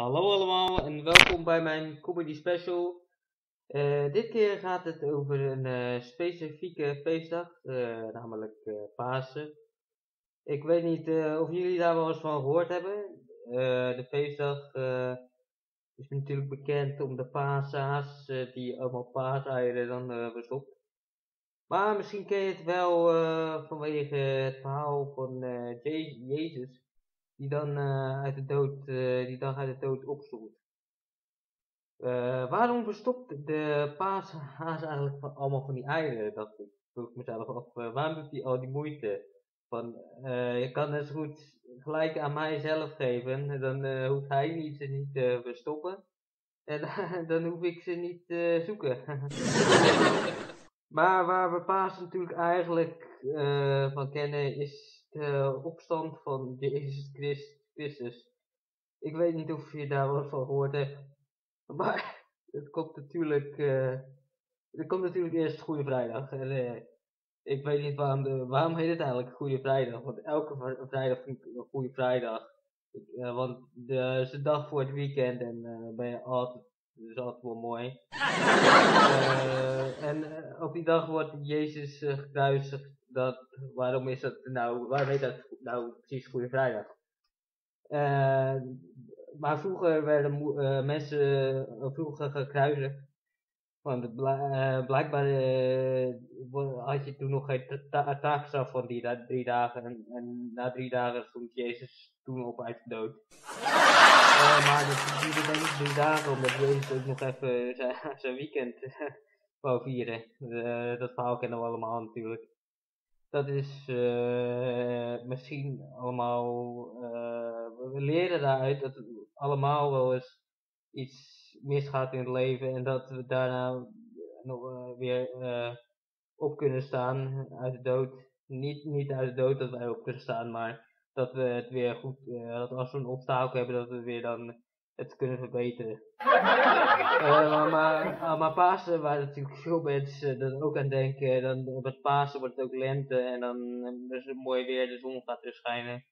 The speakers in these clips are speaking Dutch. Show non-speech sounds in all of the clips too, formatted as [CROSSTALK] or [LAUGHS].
Hallo allemaal en welkom bij mijn comedy special. Eh, dit keer gaat het over een eh, specifieke feestdag, eh, namelijk Pasen. Ik weet niet of jullie daar wel eens van gehoord hebben. de feestdag is natuurlijk bekend om de paasa's die allemaal paaseieren dan verstopt. Maar misschien ken je het wel vanwege het verhaal van Jezus die dan uh, uit de dood, uh, die dag uit de dood opstond. Uh, waarom verstopt de paashaas eigenlijk allemaal van die eieren? Dat vroeg ik mezelf af. waarom doet hij al die moeite? Van, je kan het goed gelijk aan mijzelf geven, dan hoeft hij niet, ze niet te verstoppen. En [LAUGHS] dan hoef ik ze niet te zoeken. [LAUGHS] maar waar we paas natuurlijk eigenlijk van kennen is de opstand van Jezus Christus. Ik weet niet of je daar wat van gehoord hebt. [LAUGHS] Maar het komt natuurlijk, uh, het komt natuurlijk eerst Goede Vrijdag. En, uh, ik weet niet waarom, de, waarom heet het eigenlijk Goede Vrijdag. Want elke vrijdag vind ik een Goede Vrijdag. Uh, want de, is de dag voor het weekend en ben je altijd, is altijd wel mooi. [LAUGHS] en op die dag wordt Jezus gekruisigd dat, waarom is dat nou, waarom heet dat nou precies Goede Vrijdag? Uh, maar vroeger werden uh, mensen uh, vroeger gekruisigd. Want blijkbaar had je toen nog geen ta taakstraf van die drie dagen. En, en, na drie dagen stond Jezus toen op uit de dood. [LAUGHS] maar dat duurde denk ik drie dagen, omdat Jezus ook nog even [LAUGHS] zijn weekend [LAUGHS] wou vieren. dat verhaal kennen we allemaal natuurlijk dat is uh, misschien allemaal, uh, we leren daaruit dat het allemaal wel eens iets misgaat in het leven en dat we daarna nog uh, weer op kunnen staan uit de dood. Niet, niet uit de dood dat wij op kunnen staan, maar dat we het weer goed, dat als we een obstakel hebben, dat we weer dan het kunnen verbeteren. uh, [LAUGHS] maar, uh, maar Pasen, waar natuurlijk veel mensen dan ook aan denken, dan op het Pasen wordt het ook lente en dan is het mooi weer, de zon gaat weer schijnen.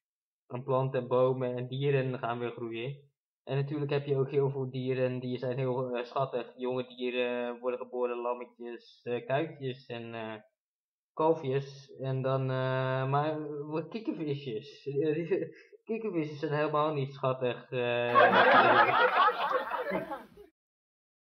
Dan planten en bomen en dieren gaan weer groeien. En natuurlijk heb je ook heel veel dieren, die zijn heel schattig. Jonge dieren worden geboren, lammetjes, kuikjes en kalfjes. En dan, maar kikkervisjes. [LAUGHS] Kikkervisjes zijn helemaal niet schattig. [LAUGHS] Uh,